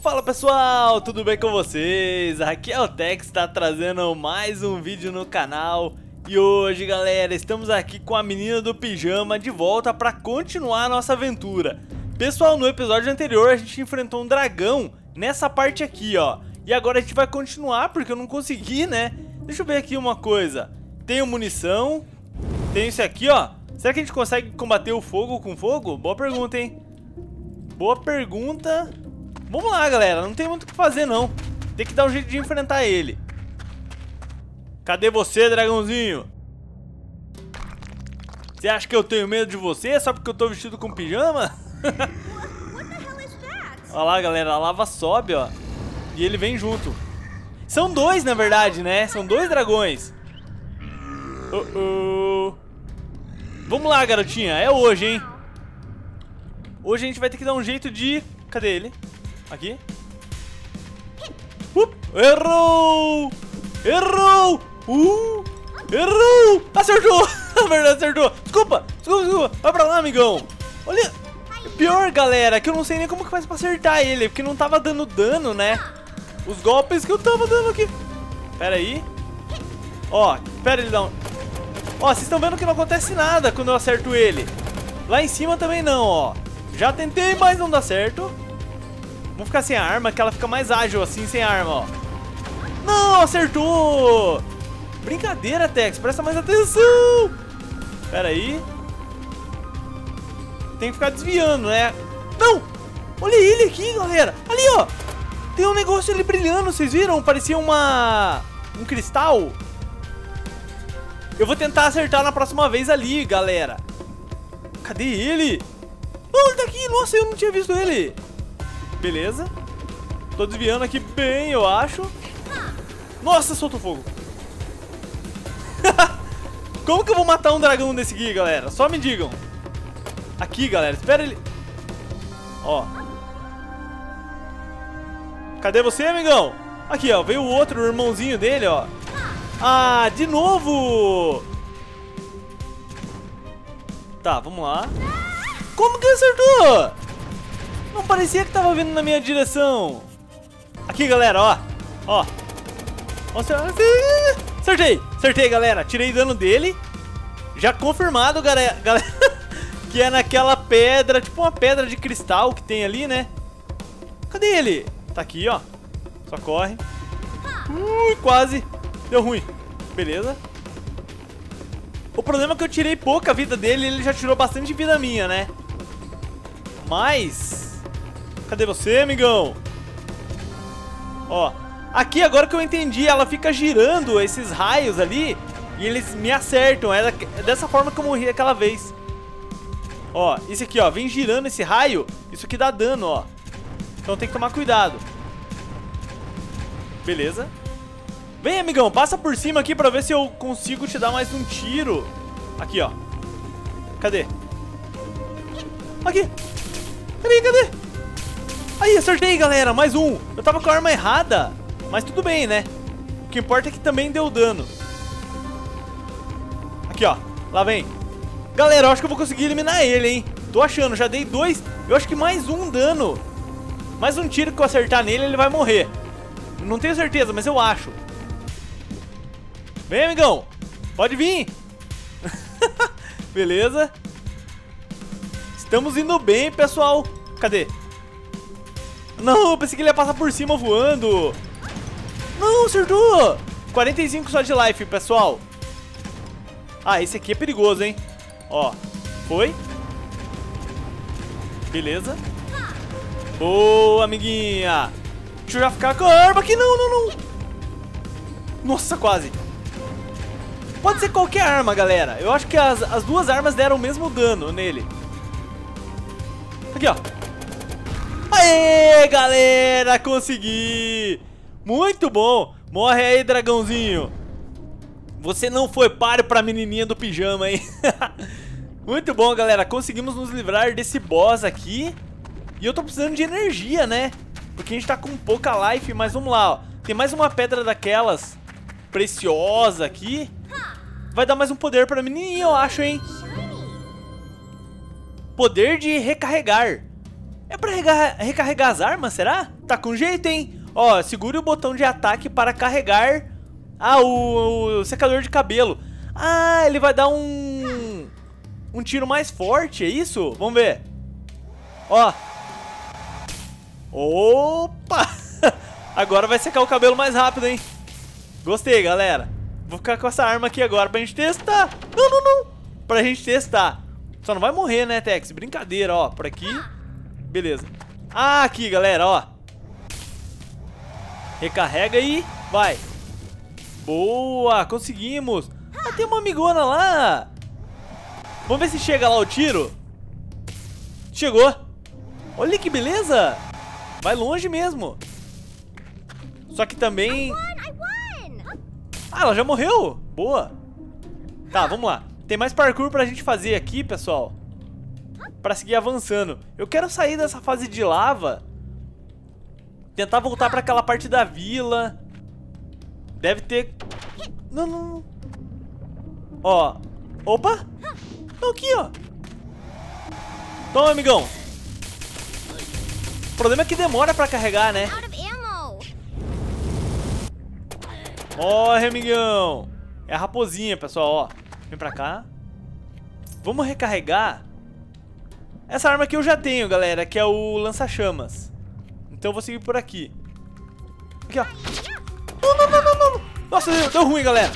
Fala pessoal, tudo bem com vocês? Aqui é o Tex, está trazendo mais um vídeo no canal. E hoje galera, estamos aqui com a menina do pijama de volta para continuar a nossa aventura. Pessoal, no episódio anterior a gente enfrentou um dragão nessa parte aqui ó. E agora a gente vai continuar porque eu não consegui né? Deixa eu ver aqui uma coisa. Tenho munição, tem isso aqui ó. Será que a gente consegue combater o fogo com fogo? Boa pergunta hein? Boa pergunta Vamos lá, galera. Não tem muito o que fazer, não. Tem que dar um jeito de enfrentar ele. Cadê você, dragãozinho? Você acha que eu tenho medo de você só porque eu tô vestido com pijama? Olha lá, galera. A lava sobe, ó. E ele vem junto. São dois, na verdade, né? São dois dragões. Uh -oh. Vamos lá, garotinha. É hoje, hein? Hoje a gente vai ter que dar um jeito de... Cadê ele? Aqui. Errou! Errou! Uh, errou! Acertou! Na verdade, acertou. Desculpa, desculpa, desculpa. Vai pra lá, amigão. Olha. Pior, galera, que eu não sei nem como que faz pra acertar ele. Porque não tava dando dano, né? Os golpes que eu tava dando aqui. Pera aí. Ó, pera ele dar um... Ó, vocês estão vendo que não acontece nada quando eu acerto ele. Lá em cima também não, ó. Já tentei, mas não dá certo. Vamos ficar sem a arma, que ela fica mais ágil assim, sem arma, ó. Não, acertou! Brincadeira, Tex, presta mais atenção! Pera aí. Tem que ficar desviando, né? Não! Olha ele aqui, galera! Ali, ó! Tem um negócio ali brilhando, vocês viram? Parecia uma... um cristal. Eu vou tentar acertar na próxima vez ali, galera. Cadê ele? Oh, ele tá aqui! Nossa, eu não tinha visto ele! Beleza. Tô desviando aqui bem, eu acho. Nossa, soltou fogo. Como que eu vou matar um dragão desse aqui, galera? Só me digam. Aqui, galera. Espera ele... Ó. Cadê você, amigão? Aqui, ó. Veio o outro, o irmãozinho dele, ó. Ah, de novo! Tá, vamos lá. Como que acertou? Não parecia que tava vindo na minha direção. Aqui, galera, ó. Ó. Acertei. Acertei, galera. Tirei dano dele. Já confirmado, galera, que é naquela pedra, tipo uma pedra de cristal que tem ali, né? Cadê ele? Tá aqui, ó. Só corre. Ui, quase. Deu ruim. Beleza. O problema é que eu tirei pouca vida dele e ele já tirou bastante vida minha, né? Mas... Cadê você, amigão? Ó, aqui agora que eu entendi, ela fica girando esses raios ali e eles me acertam. É dessa forma que eu morri aquela vez. Ó, isso aqui, ó, vem girando esse raio, isso aqui dá dano, ó. Então tem que tomar cuidado. Beleza. Vem, amigão, passa por cima aqui pra ver se eu consigo te dar mais um tiro. Aqui, ó. Cadê? Aqui. Cadê, cadê? Aí, acertei, galera. Mais um. Eu tava com a arma errada. Mas tudo bem, né? O que importa é que também deu dano. Aqui, ó. Lá vem. Galera, eu acho que eu vou conseguir eliminar ele, hein? Tô achando. Já dei dois. Eu acho que mais um dano. Mais um tiro que eu acertar nele, ele vai morrer. Não tenho certeza, mas eu acho. Vem, amigão. Pode vir. Beleza. Estamos indo bem, pessoal. Cadê? Não, eu pensei que ele ia passar por cima voando. Não, acertou. 45 só de life, pessoal. Ah, esse aqui é perigoso, hein? Ó, foi. Beleza. Boa, amiguinha. Deixa eu já ficar com a arma aqui. Não, não, não. Nossa, quase. Pode ser qualquer arma, galera. Eu acho que as, as duas armas deram o mesmo dano nele. Aqui, ó. Aê, galera, consegui! Muito bom! Morre aí, dragãozinho! Você não foi páreo pra menininha do pijama, hein? Muito bom, galera. Conseguimos nos livrar desse boss aqui. E eu tô precisando de energia, né? Porque a gente tá com pouca life, mas vamos lá, ó. Tem mais uma pedra daquelas preciosa aqui. Vai dar mais um poder pra menininha, eu acho, hein? Poder de recarregar. É pra recarregar, as armas, será? Tá com jeito, hein? Ó, segure o botão de ataque para carregar... Ah, o, o secador de cabelo. Ah, ele vai dar um... Um tiro mais forte, é isso? Vamos ver. Ó. Opa! Agora vai secar o cabelo mais rápido, hein? Gostei, galera. Vou ficar com essa arma aqui agora pra gente testar. Não, não, não. Pra gente testar. Só não vai morrer, né, Tex? Brincadeira, ó. Por aqui. Beleza. Ah, aqui, galera, ó. Recarrega aí. Vai. Boa, conseguimos. Ah, tem uma amigona lá. Vamos ver se chega lá o tiro. Chegou. Olha que beleza. Vai longe mesmo. Só que também... Ah, ela já morreu. Boa. Tá, vamos lá. Tem mais parkour pra gente fazer aqui, pessoal. Pra seguir avançando. Eu quero sair dessa fase de lava. Tentar voltar pra aquela parte da vila. Deve ter... Não, não, não. Ó. Opa. Não, aqui, ó. Toma, amigão. O problema é que demora pra carregar, né? Morre, amigão. É a raposinha, pessoal, ó. Vem pra cá. Vamos recarregar. Essa arma aqui eu já tenho, galera, que é o lança-chamas. Então eu vou seguir por aqui. Aqui, ó. Não, não, não, não, não. Nossa, deu, deu ruim, galera.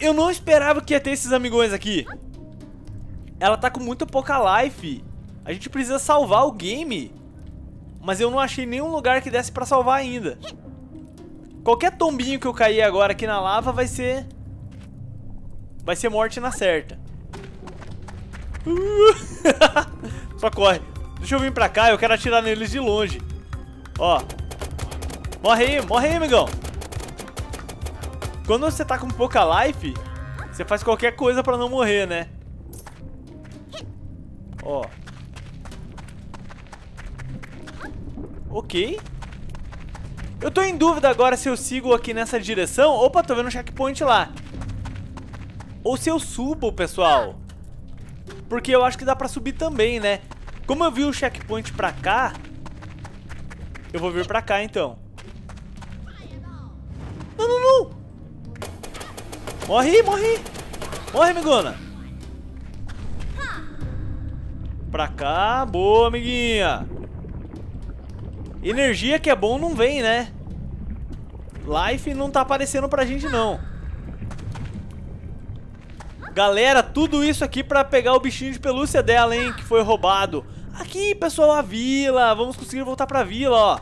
Eu não esperava que ia ter esses amigões aqui. Ela tá com muito pouca life. A gente precisa salvar o game. Mas eu não achei nenhum lugar que desse pra salvar ainda. Qualquer tombinho que eu cair agora aqui na lava vai ser... Vai ser morte na certa. Só corre. Deixa eu vir pra cá, eu quero atirar neles de longe. Ó. Morre aí, morre aí, amigão. Quando você tá com pouca life, você faz qualquer coisa pra não morrer, né? Ó. Ok. Eu tô em dúvida agora se eu sigo aqui nessa direção. Opa, tô vendo um checkpoint lá. Ou se eu subo, pessoal. Porque eu acho que dá pra subir também, né? Como eu vi o checkpoint pra cá, eu vou vir pra cá, então. Não, não, não. Morre, morre. Morre, amigona. Pra cá. Boa, amiguinha. Energia que é bom não vem, né? Life não tá aparecendo pra gente, não. Galera, tudo isso aqui pra pegar o bichinho de pelúcia dela, hein? Que foi roubado. Aqui, pessoal, a vila. Vamos conseguir voltar pra vila, ó.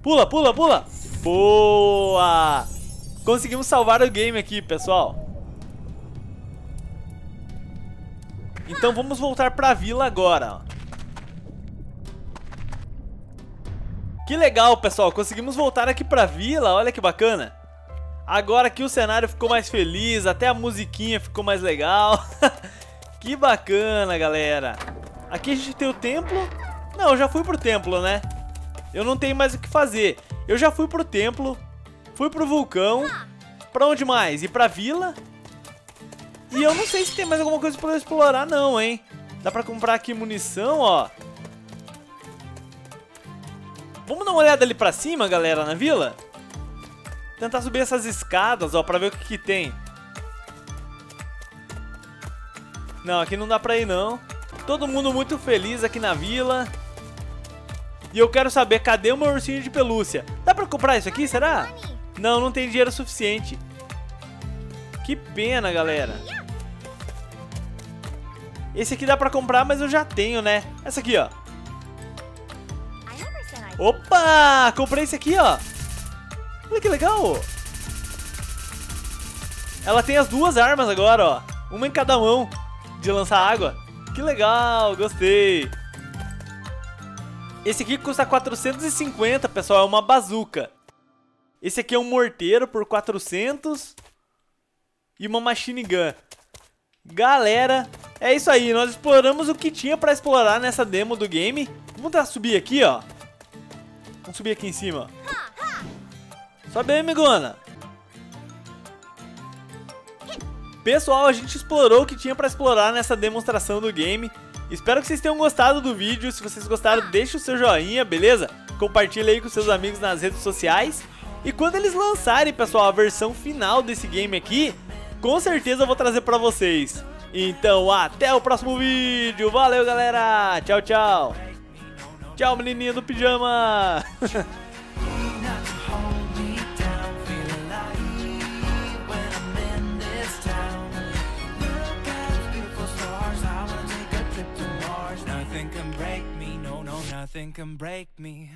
Pula, pula, pula. Boa! Conseguimos salvar o game aqui, pessoal. Então vamos voltar pra vila agora. Que legal, pessoal. Conseguimos voltar aqui pra vila. Olha que bacana. Agora que o cenário ficou mais feliz, até a musiquinha ficou mais legal. que bacana, galera. Aqui a gente tem o templo. Não, eu já fui pro templo, né? Eu não tenho mais o que fazer. Eu já fui pro templo, fui pro vulcão. Pra onde mais? E pra vila. E eu não sei se tem mais alguma coisa pra explorar não, hein? Dá pra comprar aqui munição, ó. Vamos dar uma olhada ali pra cima, galera, na vila? Tentar subir essas escadas, ó, pra ver o que, que tem. Não, aqui não dá pra ir, não. Todo mundo muito feliz aqui na vila. E eu quero saber, cadê o meu ursinho de pelúcia? Dá pra comprar isso aqui, será? Não, não tem dinheiro suficiente. Que pena, galera. Esse aqui dá pra comprar, mas eu já tenho, né? Essa aqui, ó. Opa! Comprei esse aqui, ó. Olha que legal. Ela tem as duas armas agora, ó. Uma em cada mão de lançar água. Que legal, gostei. Esse aqui custa 450, pessoal, é uma bazuca. Esse aqui é um morteiro por 400 e uma machine gun. Galera, é isso aí, nós exploramos o que tinha pra explorar nessa demo do game. Vamos tentar subir aqui, ó. Vamos subir aqui em cima. Sobe aí, amigona. Pessoal, a gente explorou o que tinha pra explorar nessa demonstração do game. Espero que vocês tenham gostado do vídeo. Se vocês gostaram, deixa o seu joinha, beleza? Compartilha aí com seus amigos nas redes sociais. E quando eles lançarem, pessoal, a versão final desse game aqui, com certeza eu vou trazer pra vocês. Então, até o próximo vídeo. Valeu, galera. Tchau, tchau. Tchau, menininha do pijama. nothing can break me.